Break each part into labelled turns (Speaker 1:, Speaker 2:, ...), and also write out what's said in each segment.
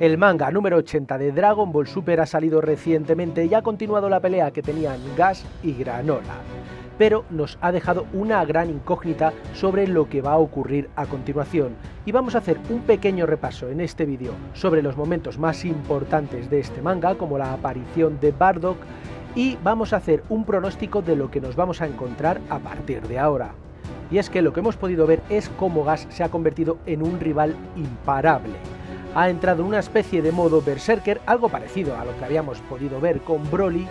Speaker 1: El manga número 80 de Dragon Ball Super ha salido recientemente y ha continuado la pelea que tenían Gas y Granola, pero nos ha dejado una gran incógnita sobre lo que va a ocurrir a continuación y vamos a hacer un pequeño repaso en este vídeo sobre los momentos más importantes de este manga como la aparición de Bardock y vamos a hacer un pronóstico de lo que nos vamos a encontrar a partir de ahora. Y es que lo que hemos podido ver es cómo Gas se ha convertido en un rival imparable ha entrado en una especie de modo berserker, algo parecido a lo que habíamos podido ver con Broly,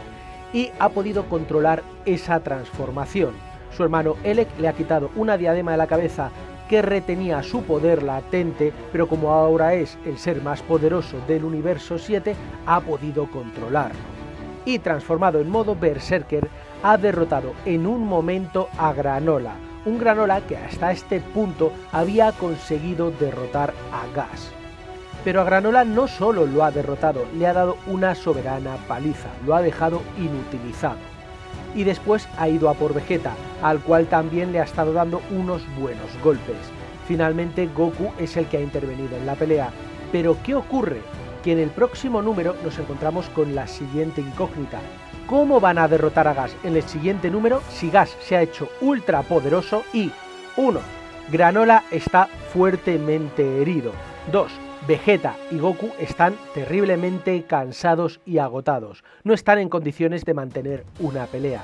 Speaker 1: y ha podido controlar esa transformación. Su hermano Elec le ha quitado una diadema de la cabeza que retenía su poder latente, pero como ahora es el ser más poderoso del universo 7, ha podido controlarlo. Y transformado en modo berserker, ha derrotado en un momento a Granola, un Granola que hasta este punto había conseguido derrotar a Gas. Pero a Granola no solo lo ha derrotado, le ha dado una soberana paliza, lo ha dejado inutilizado. Y después ha ido a por Vegeta, al cual también le ha estado dando unos buenos golpes. Finalmente Goku es el que ha intervenido en la pelea. Pero ¿qué ocurre? Que en el próximo número nos encontramos con la siguiente incógnita. ¿Cómo van a derrotar a Gas en el siguiente número si Gas se ha hecho ultra poderoso y 1. Granola está fuertemente herido. 2. Vegeta y Goku están terriblemente cansados y agotados, no están en condiciones de mantener una pelea.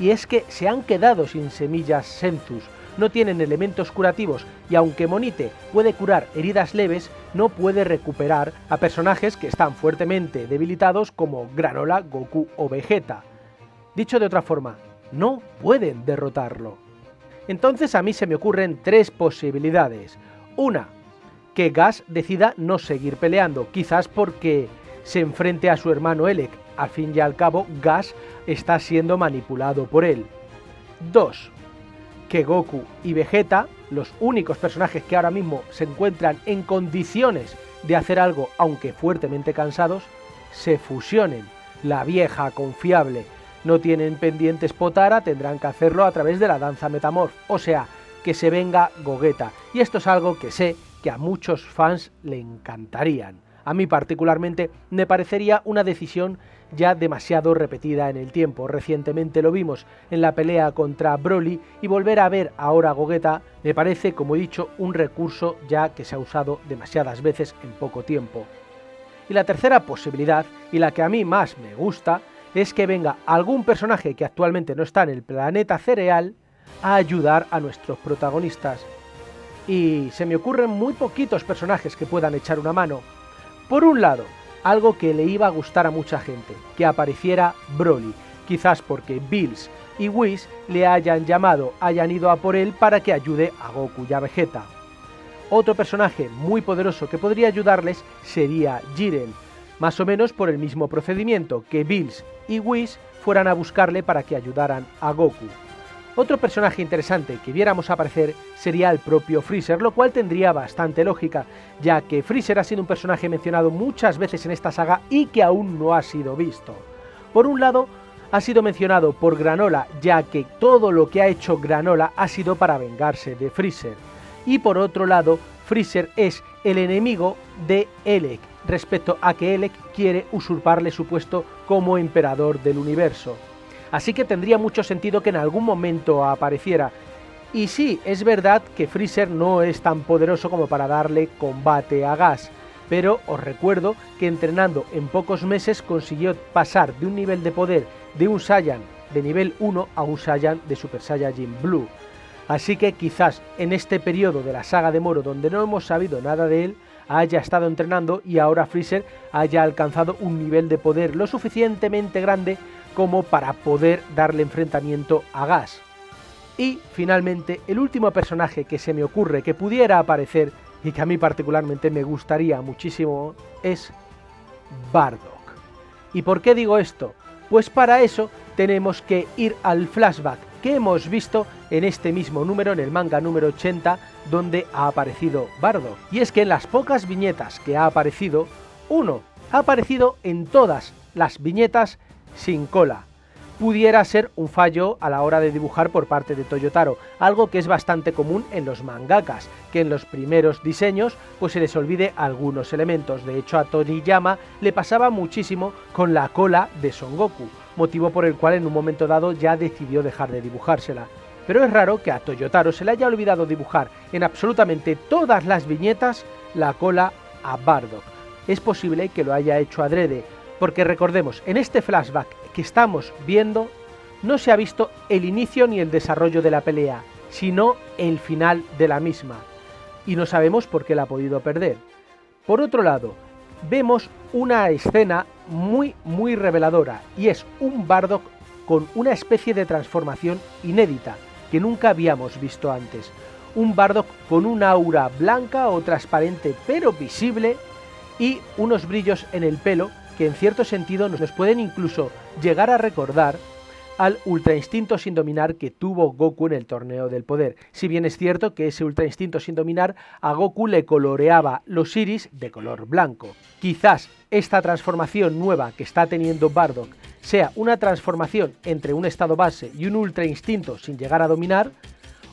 Speaker 1: Y es que se han quedado sin semillas Senzus, no tienen elementos curativos y aunque Monite puede curar heridas leves, no puede recuperar a personajes que están fuertemente debilitados como Granola, Goku o Vegeta. Dicho de otra forma, no pueden derrotarlo. Entonces a mí se me ocurren tres posibilidades. Una, que Gas decida no seguir peleando, quizás porque se enfrente a su hermano Elec. Al fin y al cabo, Gas está siendo manipulado por él. 2. Que Goku y Vegeta, los únicos personajes que ahora mismo se encuentran en condiciones de hacer algo, aunque fuertemente cansados, se fusionen. La vieja confiable. No tienen pendientes Potara, tendrán que hacerlo a través de la danza metamorf. O sea, que se venga Gogeta. Y esto es algo que sé que a muchos fans le encantarían. A mí particularmente me parecería una decisión ya demasiado repetida en el tiempo. Recientemente lo vimos en la pelea contra Broly y volver a ver ahora a Gogeta me parece, como he dicho, un recurso ya que se ha usado demasiadas veces en poco tiempo. Y la tercera posibilidad, y la que a mí más me gusta, es que venga algún personaje que actualmente no está en el planeta cereal a ayudar a nuestros protagonistas y se me ocurren muy poquitos personajes que puedan echar una mano. Por un lado, algo que le iba a gustar a mucha gente, que apareciera Broly, quizás porque Bills y Whis le hayan llamado, hayan ido a por él para que ayude a Goku y a Vegeta. Otro personaje muy poderoso que podría ayudarles sería Jiren, más o menos por el mismo procedimiento, que Bills y Whis fueran a buscarle para que ayudaran a Goku. Otro personaje interesante que viéramos aparecer sería el propio Freezer, lo cual tendría bastante lógica, ya que Freezer ha sido un personaje mencionado muchas veces en esta saga y que aún no ha sido visto. Por un lado, ha sido mencionado por Granola, ya que todo lo que ha hecho Granola ha sido para vengarse de Freezer. Y por otro lado, Freezer es el enemigo de Elec, respecto a que Elec quiere usurparle su puesto como emperador del universo así que tendría mucho sentido que en algún momento apareciera. Y sí, es verdad que Freezer no es tan poderoso como para darle combate a gas, pero os recuerdo que entrenando en pocos meses consiguió pasar de un nivel de poder de un Saiyan de nivel 1 a un Saiyan de Super Saiyajin Blue. Así que quizás en este periodo de la saga de Moro donde no hemos sabido nada de él, haya estado entrenando y ahora Freezer haya alcanzado un nivel de poder lo suficientemente grande como para poder darle enfrentamiento a Gas. Y finalmente, el último personaje que se me ocurre que pudiera aparecer y que a mí particularmente me gustaría muchísimo es Bardock. ¿Y por qué digo esto? Pues para eso tenemos que ir al flashback que hemos visto en este mismo número, en el manga número 80, donde ha aparecido Bardock. Y es que en las pocas viñetas que ha aparecido, uno ha aparecido en todas las viñetas sin cola. pudiera ser un fallo a la hora de dibujar por parte de Toyotaro, algo que es bastante común en los mangakas, que en los primeros diseños pues se les olvide algunos elementos. De hecho a Toriyama le pasaba muchísimo con la cola de Son Goku, motivo por el cual en un momento dado ya decidió dejar de dibujársela. Pero es raro que a Toyotaro se le haya olvidado dibujar en absolutamente todas las viñetas la cola a Bardock. Es posible que lo haya hecho adrede, porque recordemos, en este flashback que estamos viendo no se ha visto el inicio ni el desarrollo de la pelea, sino el final de la misma. Y no sabemos por qué la ha podido perder. Por otro lado, vemos una escena muy muy reveladora y es un Bardock con una especie de transformación inédita que nunca habíamos visto antes. Un Bardock con una aura blanca o transparente pero visible y unos brillos en el pelo que en cierto sentido nos pueden incluso llegar a recordar al Ultra Instinto sin dominar que tuvo Goku en el torneo del poder. Si bien es cierto que ese Ultra Instinto sin dominar a Goku le coloreaba los iris de color blanco. Quizás esta transformación nueva que está teniendo Bardock sea una transformación entre un estado base y un Ultra Instinto sin llegar a dominar,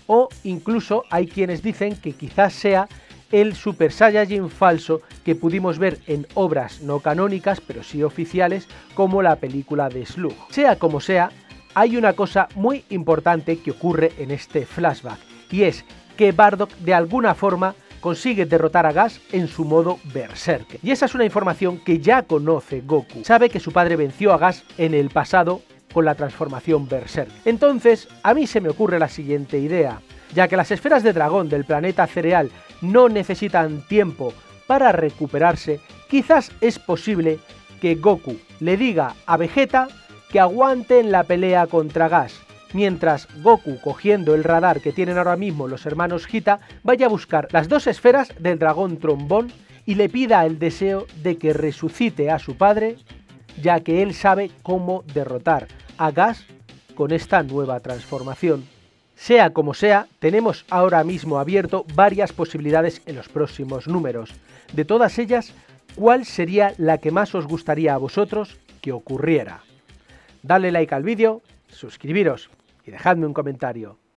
Speaker 1: o incluso hay quienes dicen que quizás sea el Super Saiyajin falso que pudimos ver en obras no canónicas, pero sí oficiales, como la película de Slug. Sea como sea, hay una cosa muy importante que ocurre en este flashback, y es que Bardock de alguna forma consigue derrotar a Gas en su modo Berserk. Y esa es una información que ya conoce Goku. Sabe que su padre venció a Gas en el pasado con la transformación Berserk. Entonces, a mí se me ocurre la siguiente idea. Ya que las esferas de dragón del planeta cereal no necesitan tiempo para recuperarse, quizás es posible que Goku le diga a Vegeta que aguante en la pelea contra Gas, mientras Goku, cogiendo el radar que tienen ahora mismo los hermanos Hita, vaya a buscar las dos esferas del dragón trombón y le pida el deseo de que resucite a su padre, ya que él sabe cómo derrotar a Gas con esta nueva transformación. Sea como sea, tenemos ahora mismo abierto varias posibilidades en los próximos números. De todas ellas, ¿cuál sería la que más os gustaría a vosotros que ocurriera? Dale like al vídeo, suscribiros y dejadme un comentario.